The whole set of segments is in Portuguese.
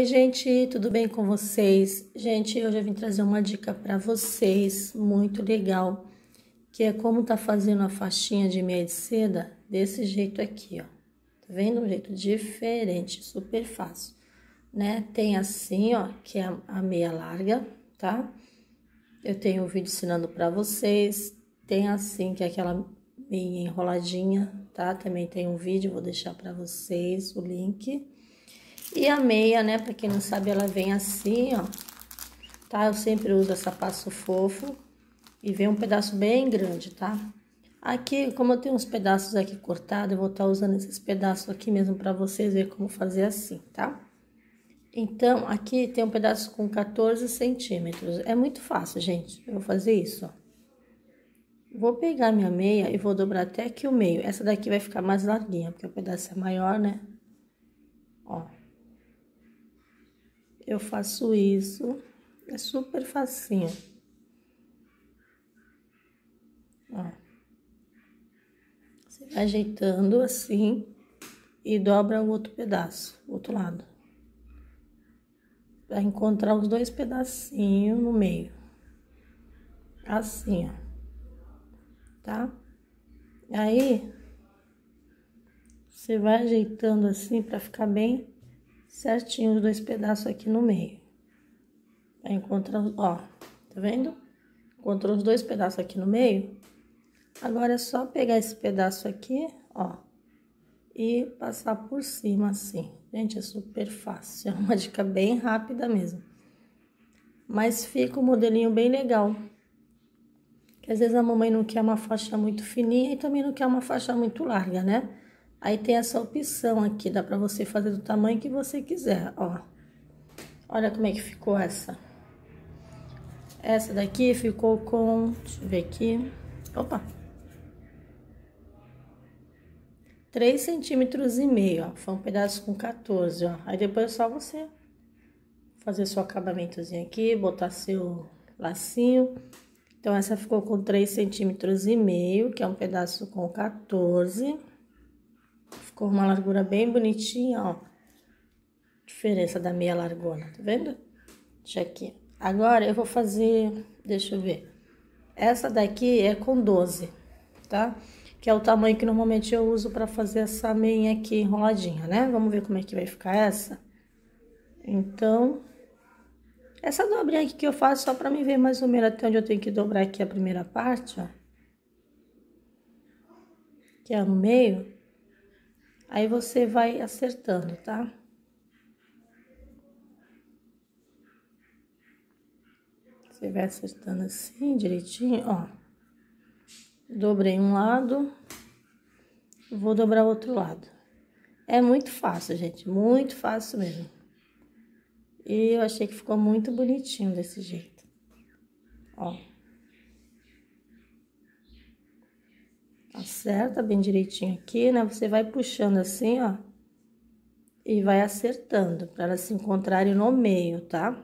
Oi, gente, tudo bem com vocês? Gente, hoje eu vim trazer uma dica para vocês muito legal, que é como tá fazendo a faixinha de meia de seda desse jeito aqui, ó. Tá vendo? Um jeito diferente, super fácil, né? Tem assim, ó, que é a meia larga, tá? Eu tenho um vídeo ensinando para vocês. Tem assim, que é aquela meia enroladinha, tá? Também tem um vídeo, vou deixar para vocês o link. E a meia, né, pra quem não sabe, ela vem assim, ó. Tá? Eu sempre uso essa passo fofo. E vem um pedaço bem grande, tá? Aqui, como eu tenho uns pedaços aqui cortados, eu vou estar tá usando esses pedaços aqui mesmo pra vocês verem como fazer assim, tá? Então, aqui tem um pedaço com 14 centímetros. É muito fácil, gente. Eu vou fazer isso, ó. Vou pegar minha meia e vou dobrar até aqui o meio. Essa daqui vai ficar mais larguinha, porque o pedaço é maior, né? Ó eu faço isso. É super facinho. Ó. Você vai ajeitando assim e dobra o outro pedaço, o outro lado. Pra encontrar os dois pedacinhos no meio. Assim, ó. Tá? Aí, você vai ajeitando assim pra ficar bem certinho os dois pedaços aqui no meio. Vai encontrar, ó, tá vendo? Encontrou os dois pedaços aqui no meio. Agora é só pegar esse pedaço aqui, ó, e passar por cima assim. Gente, é super fácil, é uma dica bem rápida mesmo. Mas fica um modelinho bem legal. Que às vezes a mamãe não quer uma faixa muito fininha e também não quer uma faixa muito larga, né? Aí tem essa opção aqui, dá pra você fazer do tamanho que você quiser, ó. Olha como é que ficou essa. Essa daqui ficou com, deixa eu ver aqui, opa. 3 centímetros e meio, ó, foi um pedaço com 14, ó. Aí depois é só você fazer seu acabamentozinho aqui, botar seu lacinho. Então, essa ficou com 3 centímetros e meio, que é um pedaço com 14. Ficou uma largura bem bonitinha, ó. Diferença da meia largona, tá vendo? Deixa aqui. Agora, eu vou fazer, deixa eu ver. Essa daqui é com 12, tá? Que é o tamanho que normalmente eu uso pra fazer essa meia aqui enroladinha, né? Vamos ver como é que vai ficar essa. Então, essa dobrinha aqui que eu faço só pra me ver mais ou menos até onde eu tenho que dobrar aqui a primeira parte, ó. Que é no meio. Aí você vai acertando, tá? Você vai acertando assim, direitinho, ó. Dobrei um lado, vou dobrar o outro lado. É muito fácil, gente, muito fácil mesmo. E eu achei que ficou muito bonitinho desse jeito. Ó. Acerta bem direitinho aqui, né? Você vai puxando assim, ó. E vai acertando, para elas se encontrarem no meio, tá?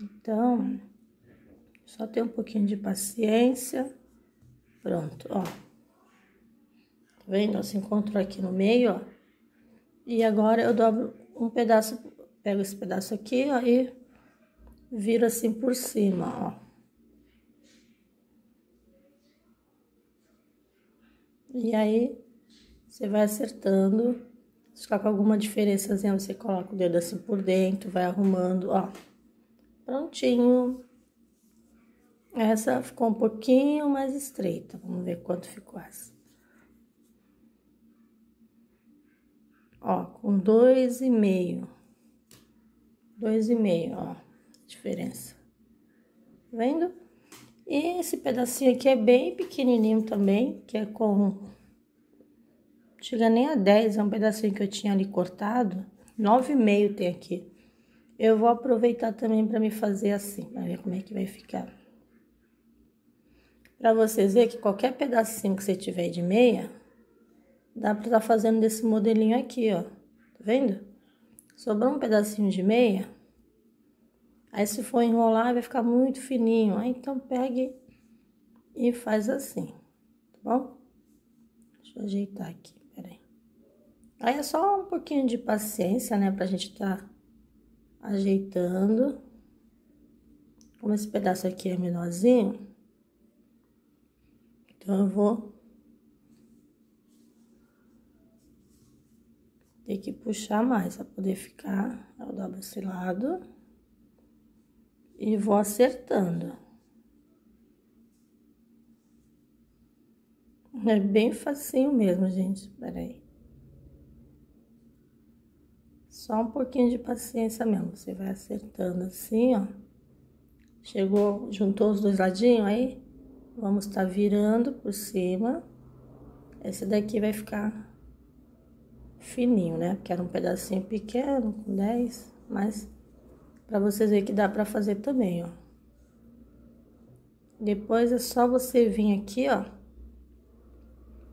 Então, só ter um pouquinho de paciência. Pronto, ó. Tá vendo? se encontrou aqui no meio, ó. E agora eu dobro um pedaço, pego esse pedaço aqui, ó, e viro assim por cima, ó. E aí, você vai acertando. Se ficar com alguma diferençazinha, você coloca o dedo assim por dentro, vai arrumando, ó. Prontinho. Essa ficou um pouquinho mais estreita. Vamos ver quanto ficou essa. Ó, com dois e meio. Dois e meio, ó, diferença. Tá vendo? E esse pedacinho aqui é bem pequenininho também, que é com... Chega nem a 10, é um pedacinho que eu tinha ali cortado. 9,5 tem aqui. Eu vou aproveitar também para me fazer assim, para ver como é que vai ficar. Para vocês verem que qualquer pedacinho que você tiver de meia, dá para estar tá fazendo desse modelinho aqui, ó. Tá vendo? Sobrou um pedacinho de meia, Aí se for enrolar, vai ficar muito fininho. Aí então pegue e faz assim, tá bom? Deixa eu ajeitar aqui, peraí. Aí é só um pouquinho de paciência, né, pra gente tá ajeitando. Como esse pedaço aqui é menorzinho, então eu vou ter que puxar mais para poder ficar. Eu dobro esse lado e vou acertando. É bem facinho mesmo, gente. Peraí. Só um pouquinho de paciência mesmo. Você vai acertando assim, ó. Chegou, juntou os dois ladinhos aí? Vamos estar tá virando por cima. Esse daqui vai ficar fininho, né? Porque era um pedacinho pequeno, com 10, mas pra vocês verem que dá pra fazer também, ó. Depois é só você vir aqui, ó.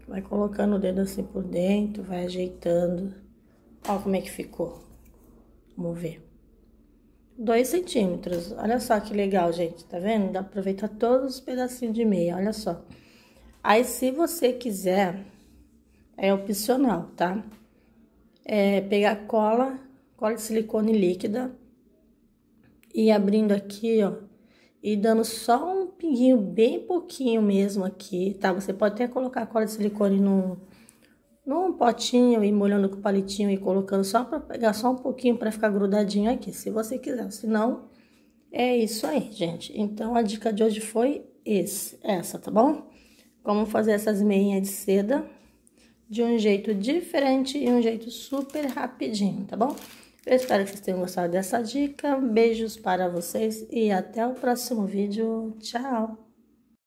Vai colocando o dedo assim por dentro, vai ajeitando. Ó como é que ficou. Vamos ver. 2 centímetros. Olha só que legal, gente. Tá vendo? Dá pra aproveitar todos os pedacinhos de meia, olha só. Aí, se você quiser, é opcional, tá? É pegar cola, cola de silicone líquida e abrindo aqui, ó, e dando só um pinguinho bem pouquinho mesmo aqui, tá? Você pode até colocar cola de silicone num, num potinho e molhando com o palitinho e colocando só para pegar só um pouquinho para ficar grudadinho aqui, se você quiser. Se não, é isso aí, gente. Então, a dica de hoje foi esse, essa, tá bom? Como fazer essas meinhas de seda de um jeito diferente e um jeito super rapidinho, tá bom? Eu espero que vocês tenham gostado dessa dica. Beijos para vocês e até o próximo vídeo. Tchau!